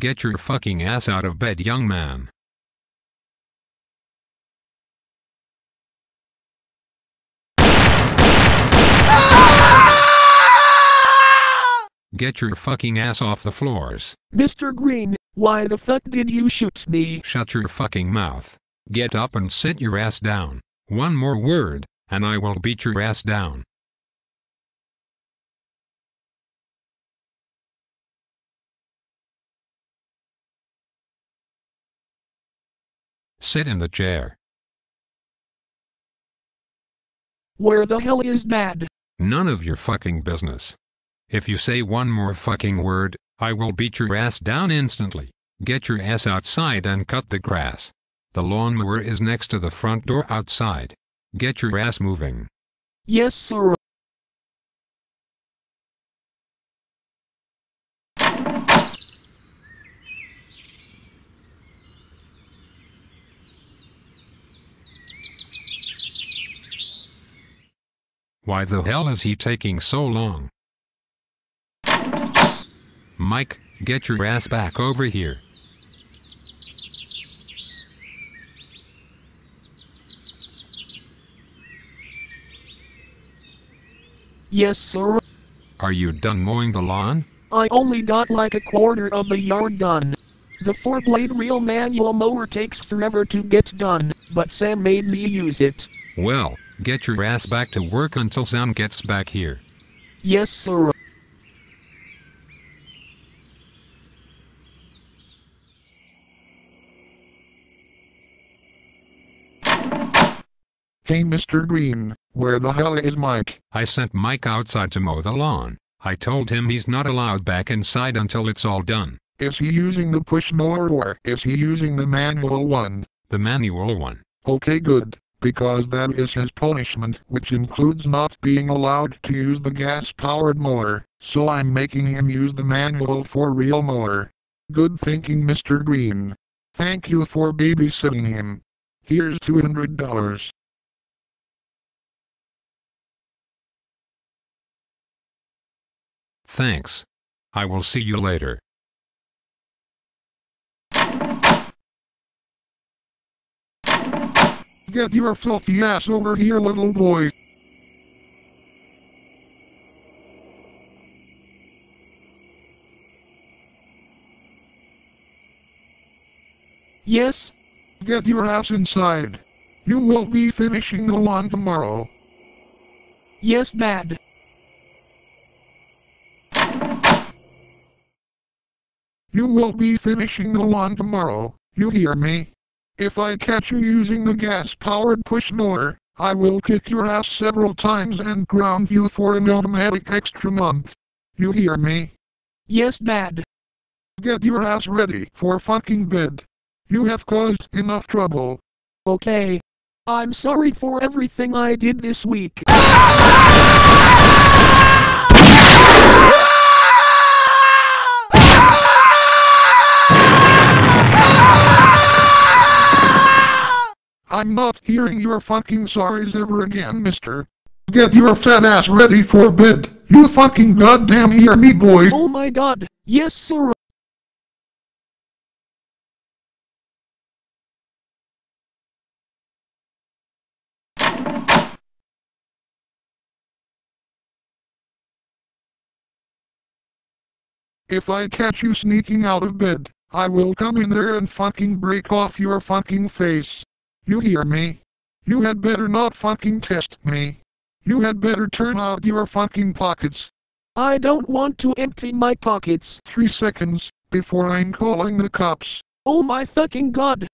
Get your fucking ass out of bed, young man. Get your fucking ass off the floors. Mr. Green, why the fuck did you shoot me? Shut your fucking mouth. Get up and sit your ass down. One more word, and I will beat your ass down. Sit in the chair. Where the hell is Dad? None of your fucking business. If you say one more fucking word, I will beat your ass down instantly. Get your ass outside and cut the grass. The lawnmower is next to the front door outside. Get your ass moving. Yes, sir. Why the hell is he taking so long? Mike, get your ass back over here. Yes, sir. Are you done mowing the lawn? I only got like a quarter of the yard done. The four blade reel manual mower takes forever to get done, but Sam made me use it. Well, get your ass back to work until Sam gets back here. Yes, sir. Hey Mr. Green, where the hell is Mike? I sent Mike outside to mow the lawn. I told him he's not allowed back inside until it's all done. Is he using the push mower or is he using the manual one? The manual one. Okay good, because that is his punishment which includes not being allowed to use the gas-powered mower, so I'm making him use the manual for real mower. Good thinking Mr. Green. Thank you for babysitting him. Here's $200. Thanks. I will see you later. Get your filthy ass over here little boy. Yes? Get your ass inside. You will be finishing the lawn tomorrow. Yes, Dad. You will be finishing the lawn tomorrow, you hear me? If I catch you using the gas-powered push mower, I will kick your ass several times and ground you for an automatic extra month. You hear me? Yes, Dad. Get your ass ready for fucking bed. You have caused enough trouble. Okay. I'm sorry for everything I did this week. I'm not hearing your fucking sorries ever again, mister. Get your fat ass ready for bed. You fucking goddamn hear me, boy. Oh my god. Yes, sir. If I catch you sneaking out of bed, I will come in there and fucking break off your fucking face. You hear me? You had better not fucking test me. You had better turn out your fucking pockets. I don't want to empty my pockets. Three seconds, before I'm calling the cops. Oh my fucking god.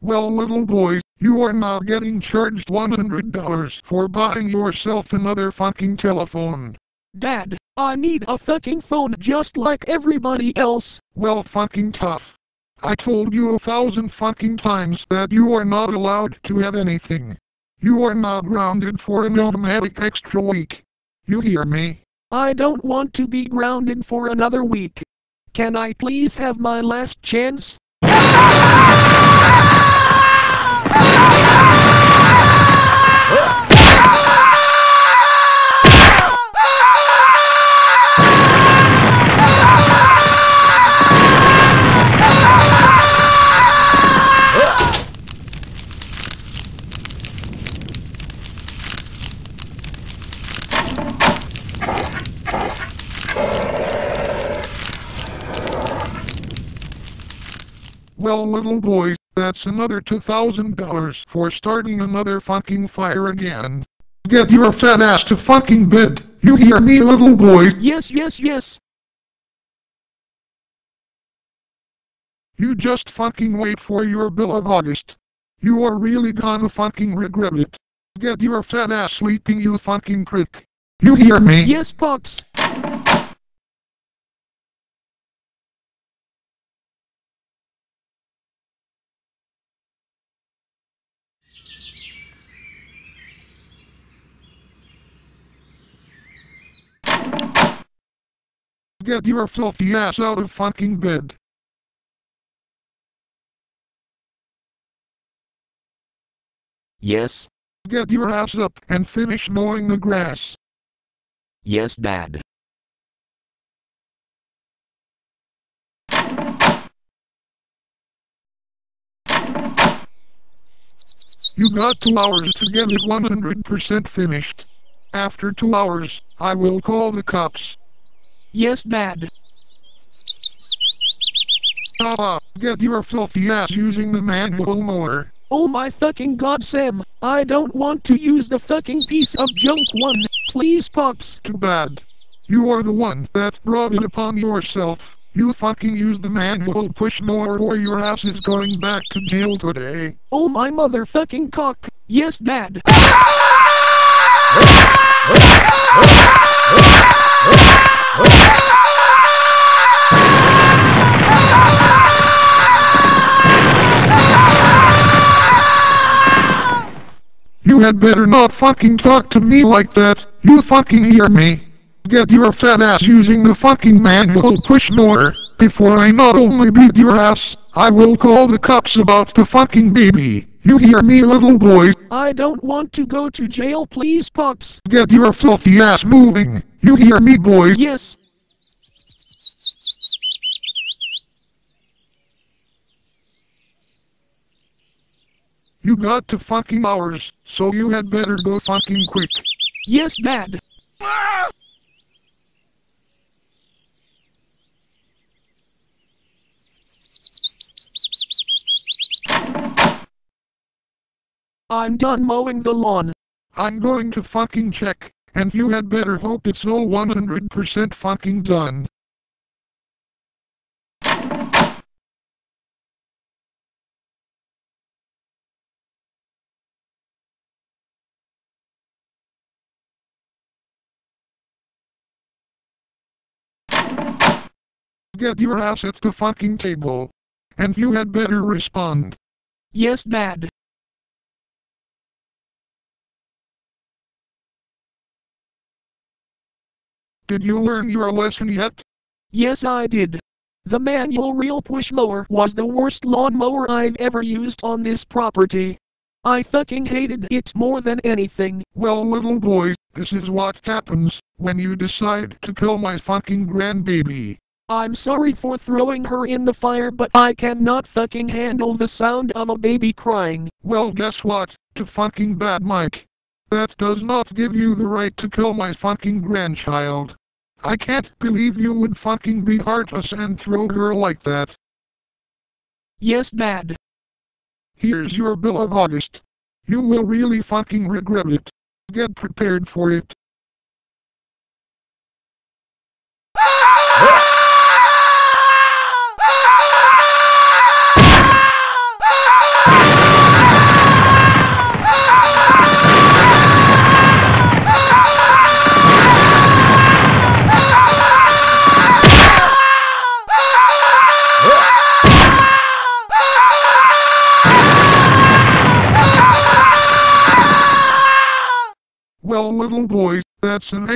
Well little boy, you are now getting charged $100 for buying yourself another fucking telephone. Dad, I need a fucking phone just like everybody else. Well fucking tough. I told you a thousand fucking times that you are not allowed to have anything. You are now grounded for an automatic extra week. You hear me? I don't want to be grounded for another week. Can I please have my last chance? Well, little boy, that's another $2,000 for starting another fucking fire again. Get your fat ass to fucking bed. You hear me, little boy? Yes, yes, yes. You just fucking wait for your bill of August. You are really gonna fucking regret it. Get your fat ass sleeping, you fucking prick. You hear me? Yes, Pops. Get your filthy ass out of fucking bed. Yes. Get your ass up and finish mowing the grass. Yes, Dad. You got two hours to get it 100% finished. After two hours, I will call the cops. Yes, Dad. Ah, get your filthy ass using the manual mower. Oh my fucking god, Sam. I don't want to use the fucking piece of junk one. Please, Pops. Too bad. You are the one that brought it upon yourself. You fucking use the manual push mower or your ass is going back to jail today. Oh my motherfucking cock. Yes, Dad. You had better not fucking talk to me like that. You fucking hear me? Get your fat ass using the fucking manual push mower before I not only beat your ass, I will call the cops about the fucking baby. You hear me, little boy? I don't want to go to jail, please, Pops. Get your filthy ass moving. You hear me, boy? Yes. You got to fucking hours, so you had better go fucking quick. Yes, Dad. I'm done mowing the lawn. I'm going to fucking check, and you had better hope it's all 100% fucking done. Get your ass at the fucking table. And you had better respond. Yes, Dad. Did you learn your lesson yet? Yes, I did. The manual reel push mower was the worst lawn mower I've ever used on this property. I fucking hated it more than anything. Well, little boy, this is what happens when you decide to kill my fucking grandbaby. I'm sorry for throwing her in the fire, but I cannot fucking handle the sound of a baby crying. Well, guess what? To fucking bad Mike. That does not give you the right to kill my fucking grandchild. I can't believe you would fucking be heartless and throw her like that. Yes, Dad. Here's your bill of August. You will really fucking regret it. Get prepared for it.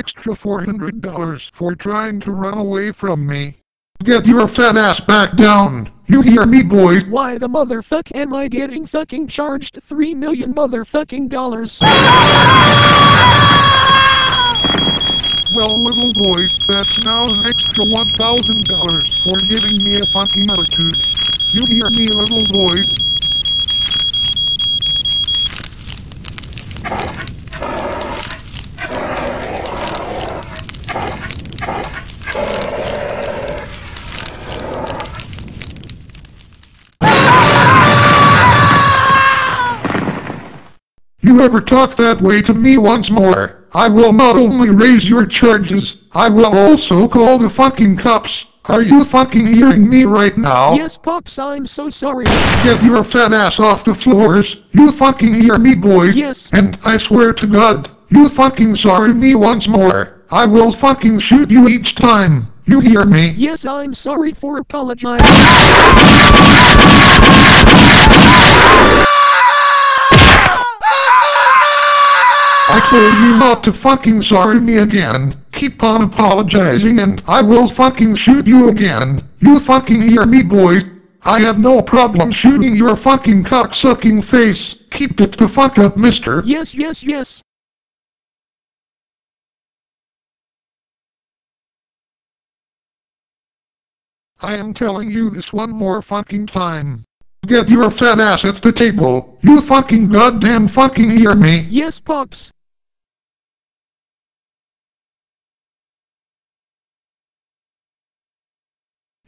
Extra $400 for trying to run away from me. Get your fat ass back down. You hear me, boy? Why the motherfuck am I getting fucking charged 3 million motherfucking dollars? Well, little boy, that's now an extra $1,000 for giving me a fucking attitude. You hear me, little boy? Ever talk that way to me once more, I will not only raise your charges, I will also call the fucking cops. Are you fucking hearing me right now? Yes, Pops, I'm so sorry. Get your fat ass off the floors. You fucking hear me, boy? Yes. And I swear to God, you fucking sorry me once more. I will fucking shoot you each time. You hear me? Yes, I'm sorry for apologizing. I told you not to fucking sorry me again. Keep on apologizing and I will fucking shoot you again. You fucking hear me, boy? I have no problem shooting your fucking cocksucking face. Keep it the fuck up, mister. Yes, yes, yes. I am telling you this one more fucking time. Get your fat ass at the table. You fucking goddamn fucking hear me? Yes, Pops.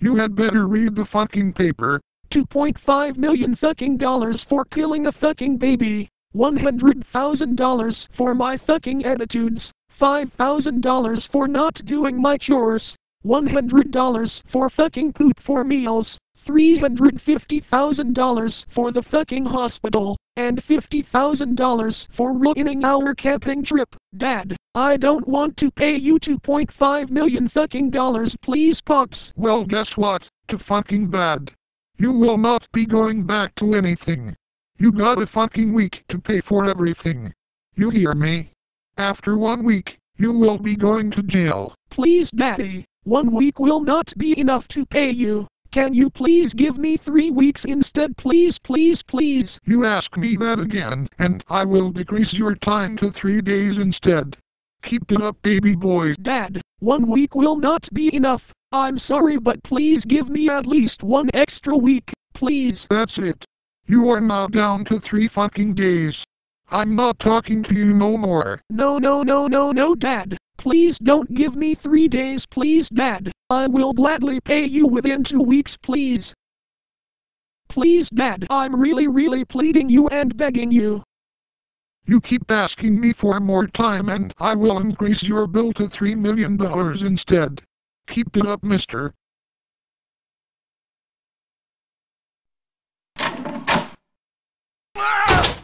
You had better read the fucking paper. 2.5 million fucking dollars for killing a fucking baby. $100,000 for my fucking attitudes. $5,000 for not doing my chores. $100 for fucking poop for meals. $350,000 for the fucking hospital. And $50,000 for ruining our camping trip. Dad, I don't want to pay you 2.5 million fucking dollars please pops. Well, guess what? To fucking bad. You will not be going back to anything. You got a fucking week to pay for everything. You hear me? After one week, you will be going to jail. Please daddy, one week will not be enough to pay you. Can you please give me three weeks instead please please please? You ask me that again, and I will decrease your time to three days instead. Keep it up, baby boy. Dad, one week will not be enough. I'm sorry but please give me at least one extra week, please. That's it. You are now down to three fucking days. I'm not talking to you no more. No no no no no dad. Please don't give me three days please dad. I will gladly pay you within two weeks please. Please dad, I'm really really pleading you and begging you. You keep asking me for more time and I will increase your bill to $3 million instead. Keep it up, mister. Ah!